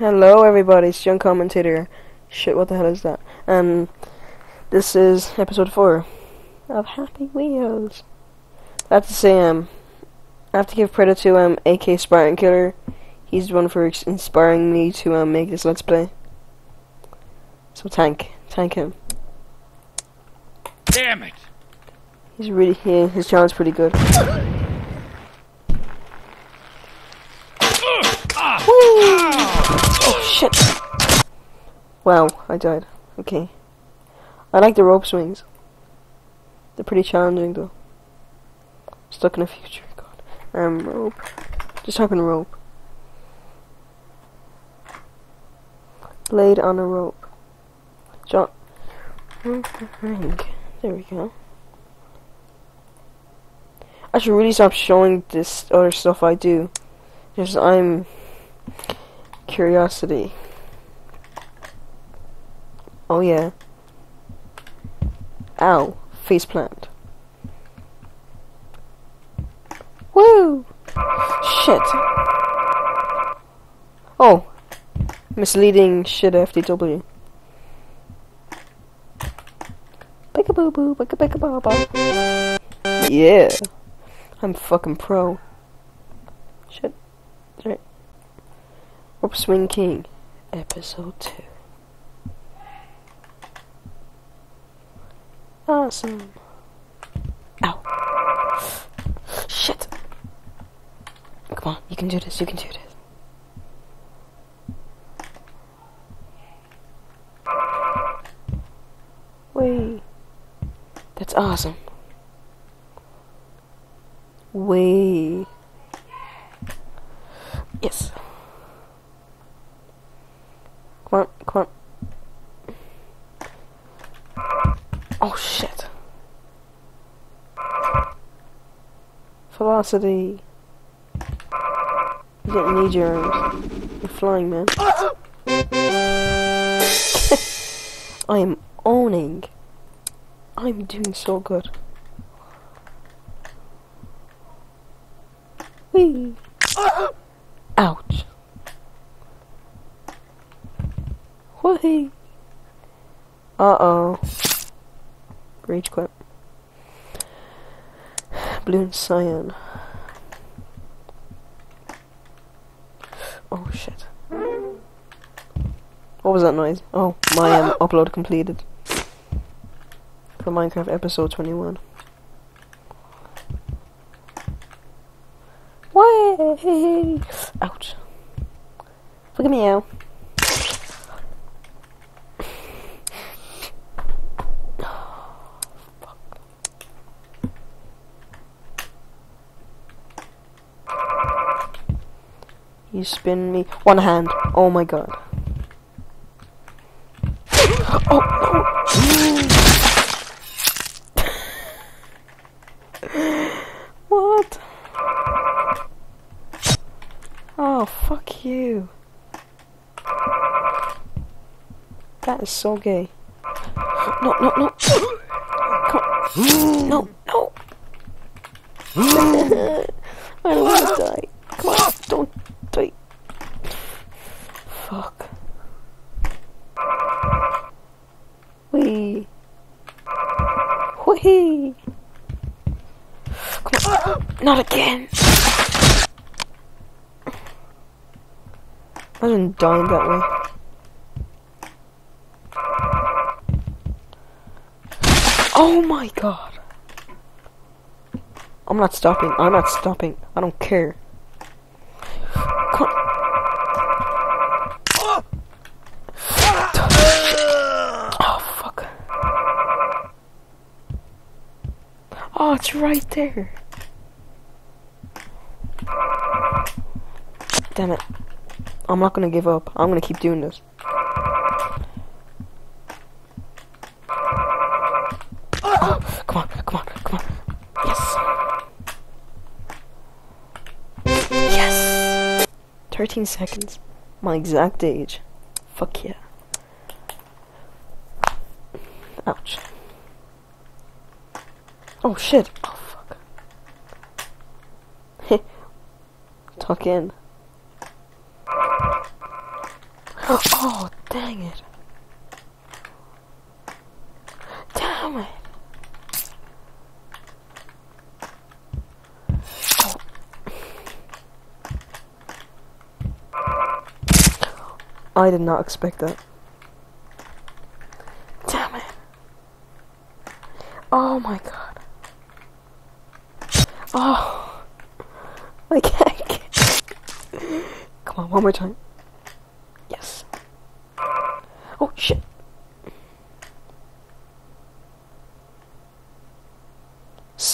Hello, everybody. It's Young Commentator. Shit, what the hell is that? Um, this is episode four of Happy Wheels. I have to say, um, I have to give credit to um, AK Spartan Killer. He's the one for inspiring me to um make this let's play. So tank, tank him. Damn it! He's really, he, his channel's pretty good. Oh shit! Wow, I died. Okay. I like the rope swings. They're pretty challenging though. Stuck in a future. God. Um, rope. Just in rope. Blade on a rope. Jump. There we go. I should really stop showing this other stuff I do. Because I'm curiosity. Oh yeah. Ow. Face plant. Woo! Shit. Oh. Misleading shit FDW. Boo boo, bicka bicka. Yeah. I'm fucking pro. Shit. Right. Rope Swing King, Episode 2. Awesome. Ow. Shit. Come on, you can do this, you can do this. That's awesome. Wait. Yes. Come on, come on. Oh shit. Velocity. You don't need your arms. You're flying, man. I am owning. I'm doing so good. Whee! Ouch. Whee! Uh-oh. Rage quit. Blue and cyan. Oh shit. What was that noise? Oh, my um, upload completed. For Minecraft episode 21. Way! Ouch. Look at me now. You spin me. One hand. Oh my god. Oh, oh. what? Oh, fuck you. That is so gay. No, no, no. Come on. No, no. I don't want to die. Come on, don't die. Fuck. Wee. Wee. Come on. Not again. Imagine dying that way. Oh my god. I'm not stopping. I'm not stopping. I don't care. Oh. Oh, it's right there. Damn it. I'm not gonna give up. I'm gonna keep doing this. Oh, come on, come on, come on. Yes. Yes. 13 seconds. My exact age. Fuck yeah. Ouch. Oh shit. Oh fuck. Tuck in. Oh, dang it. Damn it. Oh. I did not expect that. Damn it. Oh my god. Oh. I can't. Come on, one more time. Yes. Oh, shit.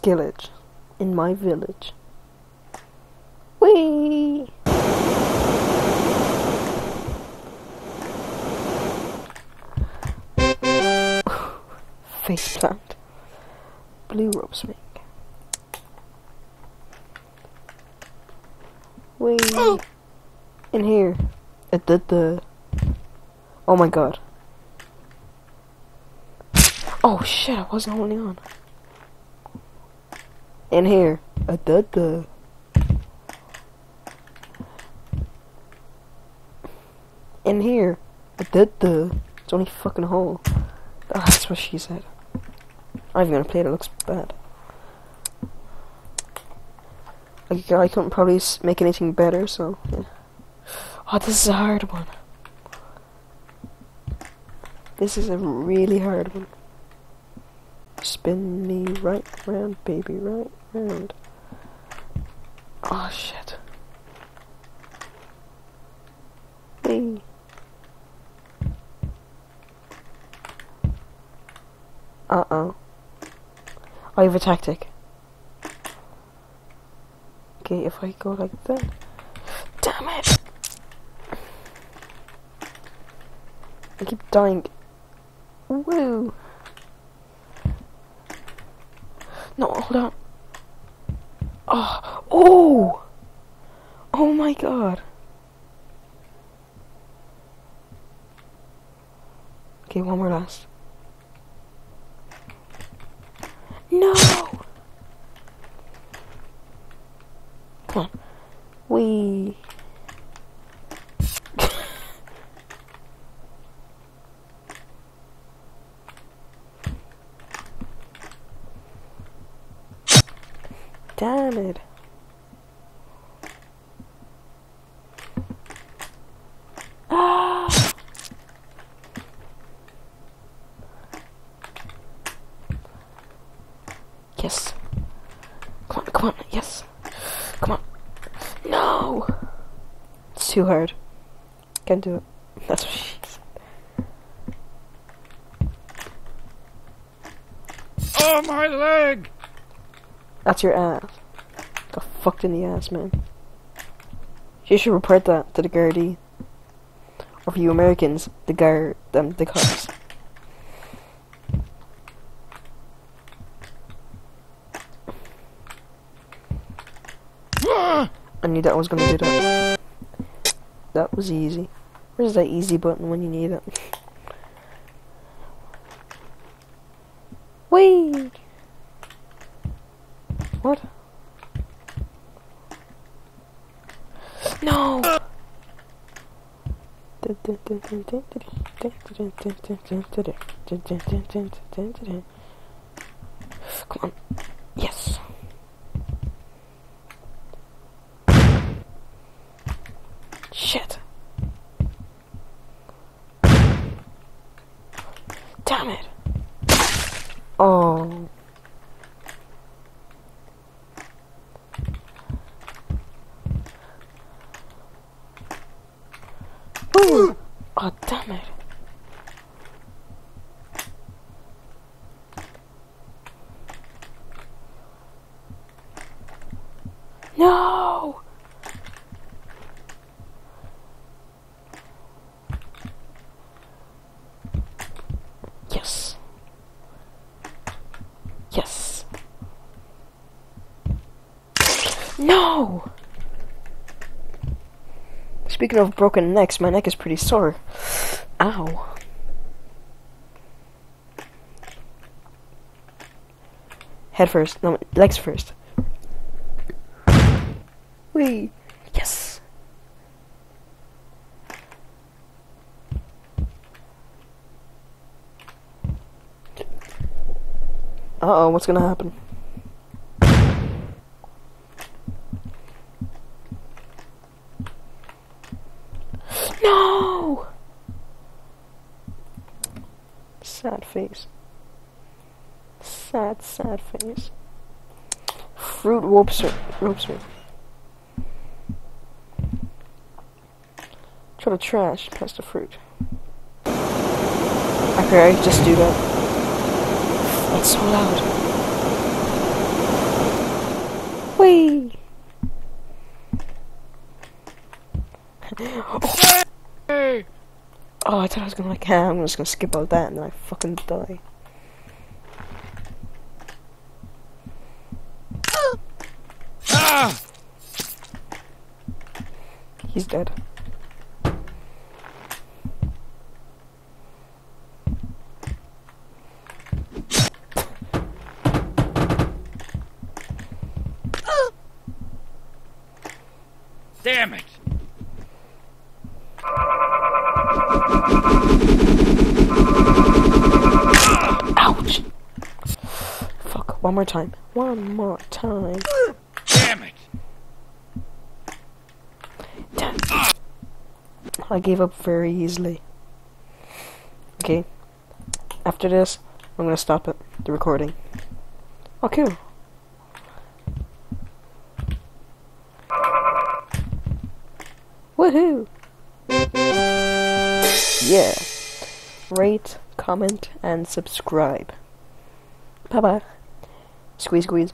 Skillage. In my village. Whee! Face plant. Blue rope swing. Whee! In here. Uh, it did the. Oh my god. Oh shit, I wasn't holding on. In here. I did the. In here. I did the. It's only fucking hole. Oh, that's what she said. I'm even gonna play it, it looks bad. Like, I couldn't probably make anything better, so. Yeah. Oh, this is a hard one. This is a really hard one. Spin me right round, baby, right round. Oh shit. Hey. Uh oh. I have a tactic. Okay, if I go like that. Damn it! I keep dying. Woo! No, hold on. Oh, oh! Oh my god. Okay, one more last. No! Come on. We. It. Ah! Yes. Come on, come on, yes. Come on. No! It's too hard. Can't do it. That's what she said. Oh, my leg! That's your ass. Fucked in the ass, man. You should report that to the Gardaí. Or for you Americans, the guard, them, the cops. I knew that was gonna do that. That was easy. Where's that easy button when you need it? Wait. What? No. Come on. Yes. Shit. Damn it. Oh. No! Speaking of broken necks, my neck is pretty sore. Ow. Head first. No, legs first. Wee! Yes! Uh-oh, what's gonna happen? Whoops me. Try to trash past the fruit. Okay, I just do that. That's so loud. Whee! oh. oh, I thought I was gonna like, yeah, I'm just gonna skip out that and then I fucking die. He's dead. Damn it! Ouch! Fuck, one more time. One more time. Damn it! Damn. I gave up very easily. Okay. After this, I'm gonna stop it, the recording. Cool. Woohoo! Yeah. Rate, comment, and subscribe. Bye bye. Squeeze, squeeze.